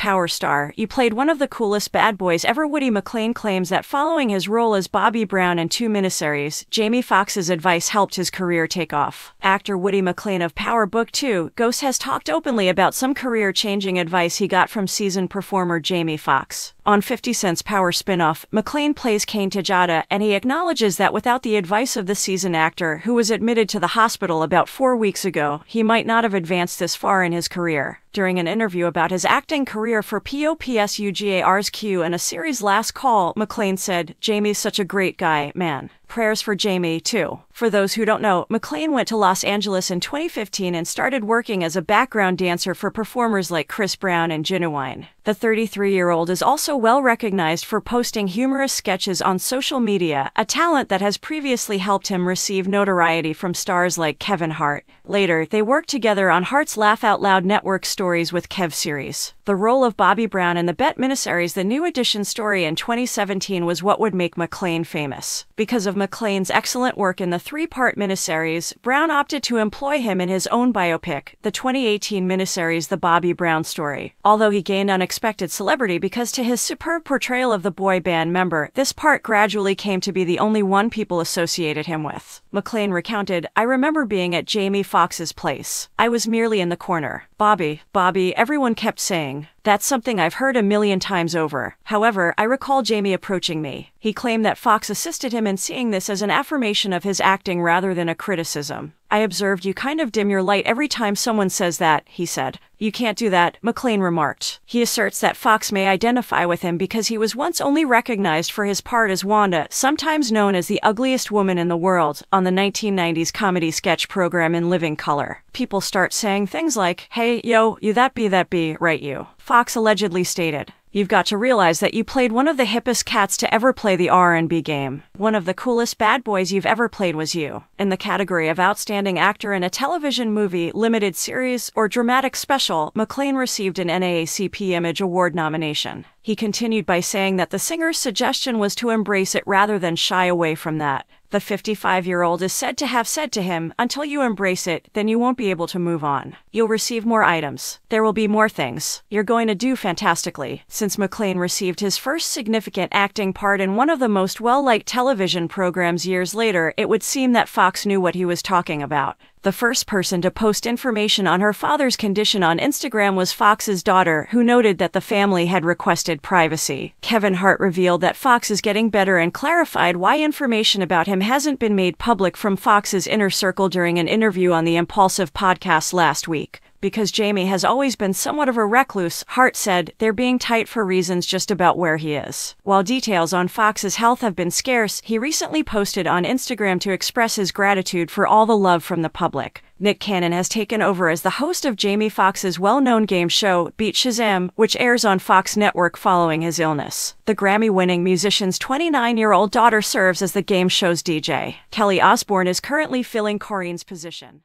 Power star, you played one of the coolest bad boys ever. Woody McClain claims that following his role as Bobby Brown in two miniseries, Jamie Foxx's advice helped his career take off. Actor Woody McClain of Power Book 2, Ghost has talked openly about some career changing advice he got from seasoned performer Jamie Foxx. On 50 Cent's Power spinoff, McClain plays Cane Tejada, and he acknowledges that without the advice of the seasoned actor, who was admitted to the hospital about four weeks ago, he might not have advanced this far in his career. During an interview about his acting career for POPSUGAR's Q and a series Last Call, McClain said, Jamie's such a great guy, man. Prayers for Jamie, too. For those who don't know, McClain went to Los Angeles in 2015 and started working as a background dancer for performers like Chris Brown and Ginuwine. The 33 year old is also well recognized for posting humorous sketches on social media, a talent that has previously helped him receive notoriety from stars like Kevin Hart. Later, they worked together on Hart's Laugh Out Loud Network Stories with Kev series. The role of Bobby Brown in the BET miniseries The New Edition story in 2017 was what would make McClain famous. Because of McClain's excellent work in the three part miniseries, Brown opted to employ him in his own biopic, the 2018 miniseries The Bobby Brown Story. Although he gained unexpected celebrity because to his superb portrayal of the boy band member, this part gradually came to be the only one people associated him with. McClain recounted, I remember being at Jamie Foxx's place. I was merely in the corner. Bobby, Bobby, everyone kept saying. That's something I've heard a million times over. However, I recall Jamie approaching me. He claimed that Foxx assisted him in seeing this as an affirmation of his acting rather than a criticism. I observed you kind of dim your light every time someone says that, he said. You can't do that, McClain remarked. He asserts that Foxx may identify with him because he was once only recognized for his part as Wanda, sometimes known as the ugliest woman in the world, on the 1990s comedy sketch program In Living Color. People start saying things like, hey, yo, you that be that be, right you. Foxx allegedly stated, You've got to realize that you played one of the hippest cats to ever play the R&B game. One of the coolest bad boys you've ever played was you. In the category of Outstanding Actor in a Television Movie, Limited Series, or Dramatic Special, McClain received an NAACP Image Award nomination. He continued by saying that the singer's suggestion was to embrace it rather than shy away from that. The 55 year old is said to have said to him, Until you embrace it, then you won't be able to move on. You'll receive more items. There will be more things. You're going to do fantastically. Since McClain received his first significant acting part in one of the most well liked television programs years later, it would seem that Foxx knew what he was talking about. The first person to post information on her father's condition on Instagram was Foxx's daughter, who noted that the family had requested privacy. Kevin Hart revealed that Foxx is getting better and clarified why information about him hasn't been made public from Foxx's inner circle during an interview on the Impulsive podcast last week because Jamie has always been somewhat of a recluse, Hart said they're being tight for reasons just about where he is. While details on Foxx's health have been scarce, he recently posted on Instagram to express his gratitude for all the love from the public. Nick Cannon has taken over as the host of Jamie Foxx's well known game show, Beat Shazam, which airs on Fox Network following his illness. The Grammy winning musician's 29 year old daughter serves as the game show's DJ. Kelly Osbourne is currently filling Corinne's position.